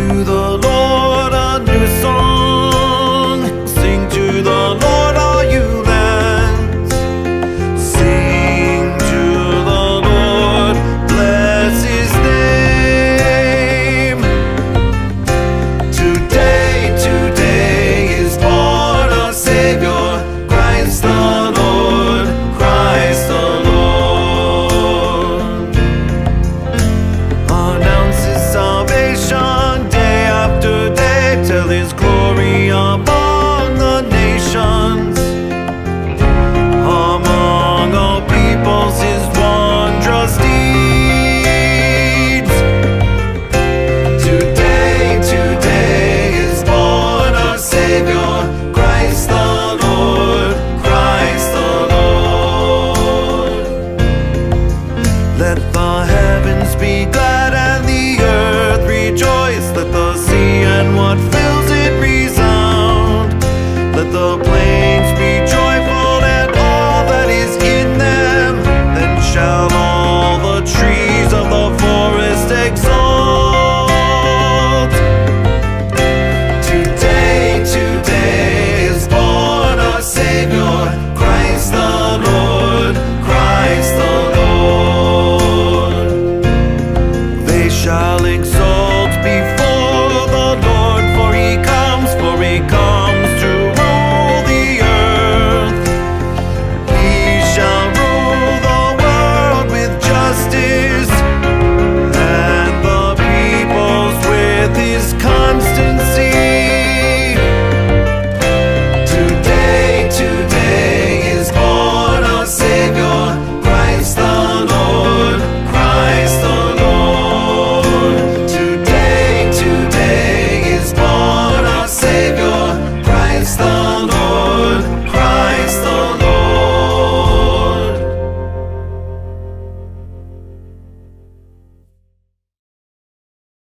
to the darling. So